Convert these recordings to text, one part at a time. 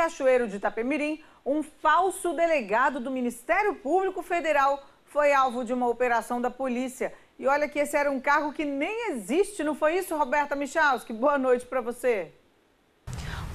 Cachoeiro de Itapemirim, um falso delegado do Ministério Público Federal foi alvo de uma operação da polícia. E olha que esse era um carro que nem existe, não foi isso, Roberta Michalski? Boa noite para você.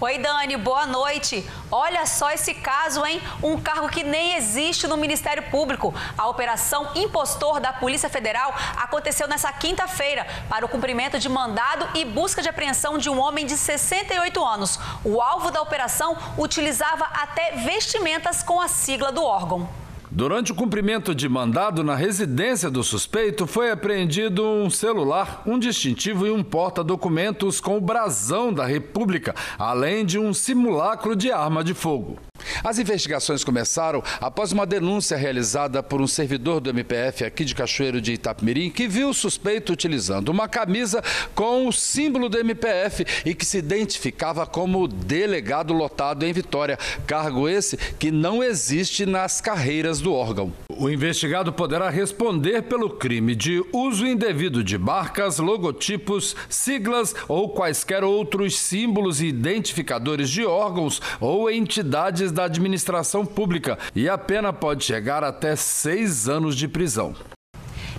Oi, Dani, boa noite. Olha só esse caso, hein? Um carro que nem existe no Ministério Público. A operação Impostor da Polícia Federal aconteceu nessa quinta-feira para o cumprimento de mandado e busca de apreensão de um homem de 68 anos. O alvo da operação utilizava até vestimentas com a sigla do órgão. Durante o cumprimento de mandado na residência do suspeito, foi apreendido um celular, um distintivo e um porta-documentos com o brasão da República, além de um simulacro de arma de fogo. As investigações começaram após uma denúncia realizada por um servidor do MPF aqui de Cachoeiro de Itapemirim que viu o suspeito utilizando uma camisa com o símbolo do MPF e que se identificava como delegado lotado em Vitória, cargo esse que não existe nas carreiras do órgão. O investigado poderá responder pelo crime de uso indevido de marcas, logotipos, siglas ou quaisquer outros símbolos e identificadores de órgãos ou entidades da administração pública e a pena pode chegar até seis anos de prisão.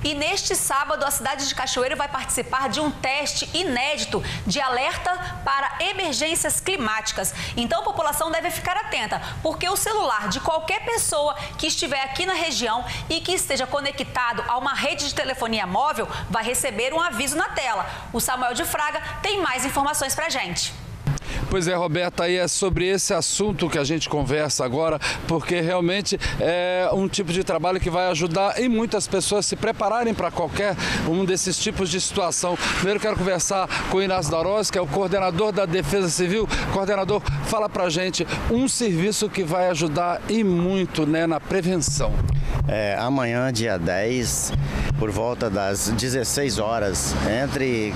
E neste sábado, a cidade de Cachoeiro vai participar de um teste inédito de alerta para emergências climáticas. Então a população deve ficar atenta, porque o celular de qualquer pessoa que estiver aqui na região e que esteja conectado a uma rede de telefonia móvel vai receber um aviso na tela. O Samuel de Fraga tem mais informações para gente. Pois é, Roberta, aí é sobre esse assunto que a gente conversa agora, porque realmente é um tipo de trabalho que vai ajudar em muitas pessoas se prepararem para qualquer um desses tipos de situação. Primeiro quero conversar com o Inácio Darós, que é o coordenador da Defesa Civil. Coordenador, fala para gente um serviço que vai ajudar e muito né, na prevenção. É, amanhã, dia 10, por volta das 16 horas, entre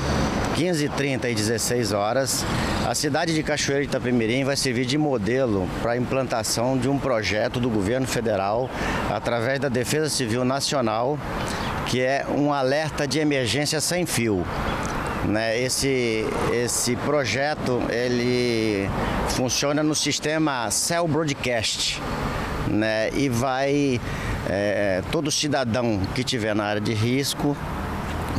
15h30 e 16 horas, a cidade de Cachoeiro de Itapemirim vai servir de modelo para a implantação de um projeto do governo federal através da Defesa Civil Nacional, que é um alerta de emergência sem fio. Né? Esse, esse projeto ele funciona no sistema Cell Broadcast né? e vai é, todo cidadão que estiver na área de risco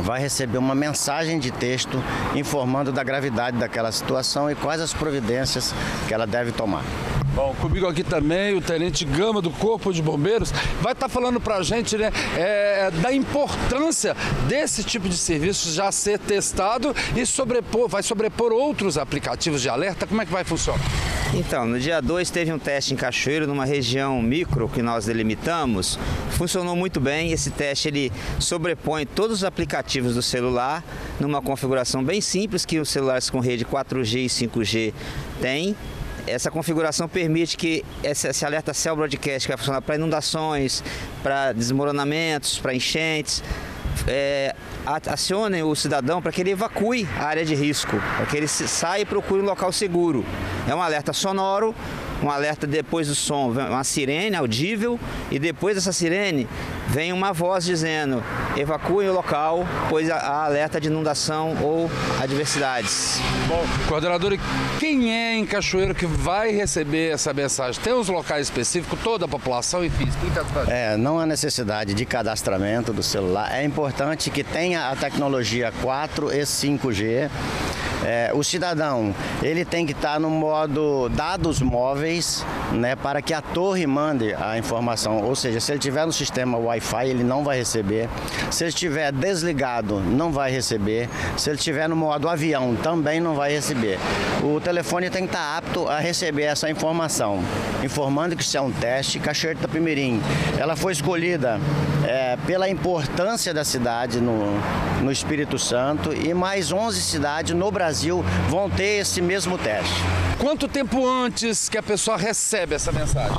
vai receber uma mensagem de texto informando da gravidade daquela situação e quais as providências que ela deve tomar. Bom, comigo aqui também o Tenente Gama do Corpo de Bombeiros vai estar tá falando para a gente né, é, da importância desse tipo de serviço já ser testado e sobrepor, vai sobrepor outros aplicativos de alerta. Como é que vai funcionar? Então, no dia 2 teve um teste em Cachoeiro, numa região micro que nós delimitamos. Funcionou muito bem. Esse teste ele sobrepõe todos os aplicativos do celular numa configuração bem simples que os celulares com rede 4G e 5G têm essa configuração permite que esse, esse alerta Cell Broadcast, que vai funcionar para inundações, para desmoronamentos, para enchentes, é, o cidadão para que ele evacue a área de risco, para que ele saia e procure um local seguro. É um alerta sonoro, um alerta depois do som, uma sirene audível e depois dessa sirene vem uma voz dizendo evacue o local, pois há alerta de inundação ou adversidades. Bom, coordenador, quem é em Cachoeiro que vai receber essa mensagem? Tem os locais específicos, toda a população, enfim, explica pra gente. É, não há necessidade de cadastramento do celular. É importante que tenha a tecnologia 4 e 5G é, o cidadão ele tem que estar no modo dados móveis, né, para que a torre mande a informação. Ou seja, se ele tiver no sistema Wi-Fi, ele não vai receber. Se ele estiver desligado, não vai receber. Se ele estiver no modo avião, também não vai receber. O telefone tem que estar apto a receber essa informação, informando que isso é um teste. Cachoeira Itapemirim, ela foi escolhida é, pela importância da cidade no, no Espírito Santo e mais 11 cidades no Brasil vão ter esse mesmo teste. Quanto tempo antes que a pessoa recebe essa mensagem?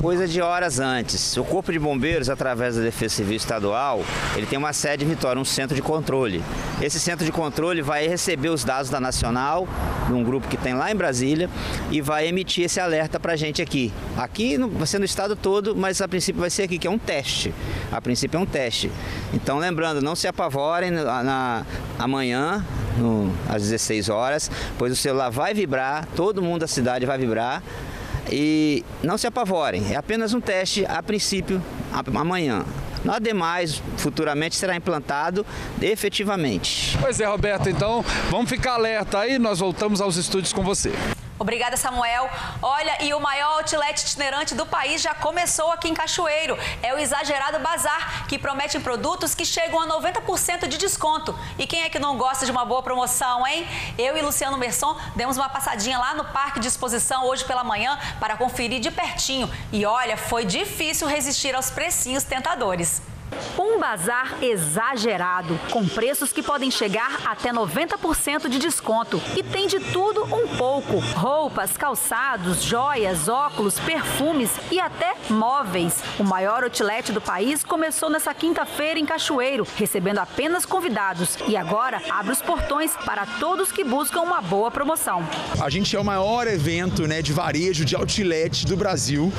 Coisa de horas antes. O Corpo de Bombeiros, através da Defesa Civil Estadual, ele tem uma sede em Vitória, um centro de controle. Esse centro de controle vai receber os dados da Nacional, de um grupo que tem lá em Brasília, e vai emitir esse alerta para a gente aqui. Aqui vai ser no estado todo, mas a princípio vai ser aqui, que é um teste. A princípio é um teste. Então, lembrando, não se apavorem na, na amanhã, no, às 16 horas, pois o celular vai vibrar, todo mundo da cidade vai vibrar E não se apavorem, é apenas um teste a princípio amanhã. Nada demais, futuramente será implantado efetivamente. Pois é, Roberto, então vamos ficar alerta aí, nós voltamos aos estúdios com você. Obrigada, Samuel. Olha, e o maior outlet itinerante do país já começou aqui em Cachoeiro. É o Exagerado Bazar, que promete produtos que chegam a 90% de desconto. E quem é que não gosta de uma boa promoção, hein? Eu e Luciano Merson demos uma passadinha lá no Parque de Exposição hoje pela manhã para conferir de pertinho. E olha, foi difícil resistir aos precinhos tentadores. Um bazar exagerado, com preços que podem chegar até 90% de desconto. E tem de tudo um pouco: roupas, calçados, joias, óculos, perfumes e até móveis. O maior outlet do país começou nessa quinta-feira em Cachoeiro, recebendo apenas convidados. E agora abre os portões para todos que buscam uma boa promoção. A gente é o maior evento né, de varejo, de outlet do Brasil.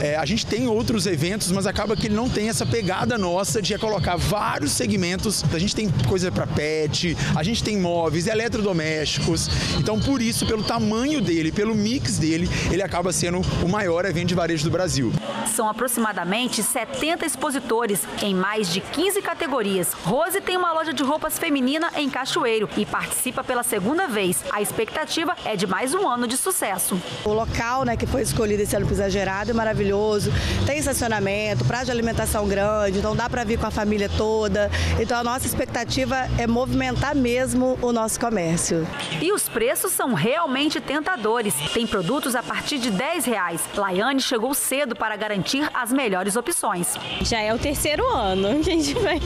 É, a gente tem outros eventos, mas acaba que ele não tem essa pegada nova nossa de colocar vários segmentos. A gente tem coisa para pet, a gente tem móveis, eletrodomésticos. Então, por isso, pelo tamanho dele, pelo mix dele, ele acaba sendo o maior evento de varejo do Brasil. São aproximadamente 70 expositores em mais de 15 categorias. Rose tem uma loja de roupas feminina em Cachoeiro e participa pela segunda vez. A expectativa é de mais um ano de sucesso. O local né, que foi escolhido esse ano exagerado é maravilhoso. Tem estacionamento, prazo de alimentação grande, então dá para vir com a família toda. Então a nossa expectativa é movimentar mesmo o nosso comércio. E os preços são realmente tentadores. Tem produtos a partir de 10 reais. Laiane chegou cedo para garantir as melhores opções. Já é o terceiro ano que a gente vem.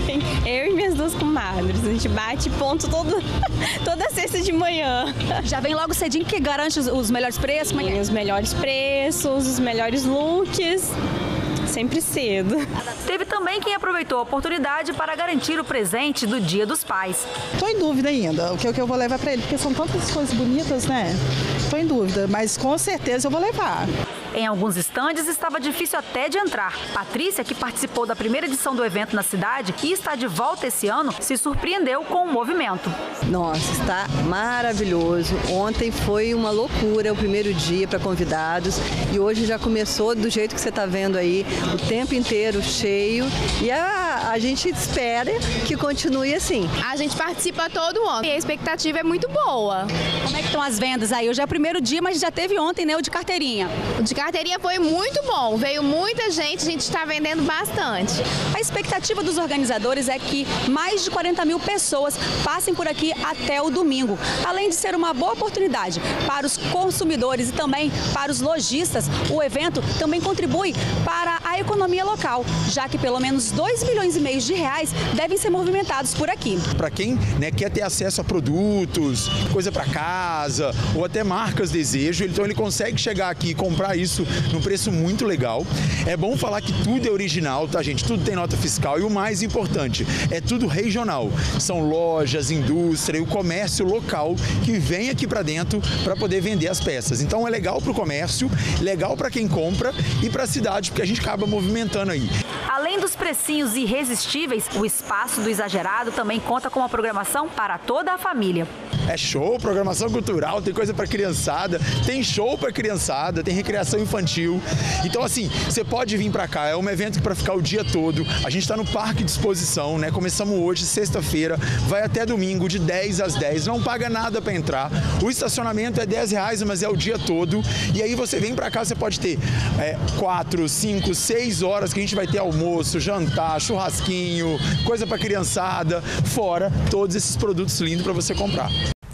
Eu e minhas duas comadres. A gente bate ponto todo, toda sexta de manhã. Já vem logo cedinho que garante os, os melhores preços? Sim, os melhores preços, os melhores looks sempre cedo. Teve também quem aproveitou a oportunidade para garantir o presente do Dia dos Pais. Estou em dúvida ainda o que, eu vou levar para ele, porque são tantas coisas bonitas, né? Estou em dúvida, mas com certeza eu vou levar. Em alguns estandes estava difícil até de entrar. Patrícia, que participou da primeira edição do evento na cidade e está de volta esse ano, se surpreendeu com o movimento. Nossa, está maravilhoso. Ontem foi uma loucura o primeiro dia para convidados e hoje já começou do jeito que você está vendo aí, o tempo inteiro cheio e a, a gente espera que continue assim. A gente participa todo ano e a expectativa é muito boa. Como é que estão as vendas aí? Hoje é o primeiro dia, mas já teve ontem, né, o de carteirinha. O de carteirinha foi muito bom, veio muita gente, a gente está vendendo bastante. A expectativa dos organizadores é que mais de 40 mil pessoas passem por aqui até o domingo, além de ser uma boa oportunidade para os consumidores e também para os lojistas. O evento também contribui para a economia local, já que pelo menos 2 milhões e meio de reais devem ser movimentados por aqui. Para quem né, quer ter acesso a produtos, coisa para casa ou até marcas desejo, então ele consegue chegar aqui e comprar isso num preço muito legal. É bom falar que tudo é original, tá, gente? Tudo tem nota fiscal e o mais importante, é tudo regional. São lojas, indústria e o comércio local que vem aqui para dentro para poder vender as peças. Então é legal para o comércio, legal para quem compra e para a cidade, porque a gente acaba movimentando aí. Além dos precinhos irresistíveis, o espaço do exagerado também conta com uma programação para toda a família. É show, programação cultural, tem coisa para criançada, tem show para criançada, tem recreação infantil. Então assim, você pode vir para cá, é um evento para ficar o dia todo. A gente está no Parque de Exposição, né? Começamos hoje, sexta-feira, vai até domingo de 10 às 10, não paga nada para entrar. O estacionamento é 10 reais, mas é o dia todo. E aí você vem para cá, você pode ter é, 4, 5, 6 horas que a gente vai ter almoço, jantar, churrasquinho, coisa para criançada, fora todos esses produtos lindos para você comprar.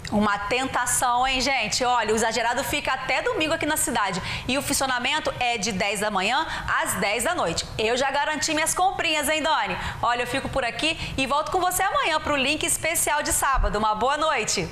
Uma tentação, hein, gente? Olha, o exagerado fica até domingo aqui na cidade. E o funcionamento é de 10 da manhã às 10 da noite. Eu já garanti minhas comprinhas, hein, Doni? Olha, eu fico por aqui e volto com você amanhã para o link especial de sábado. Uma boa noite.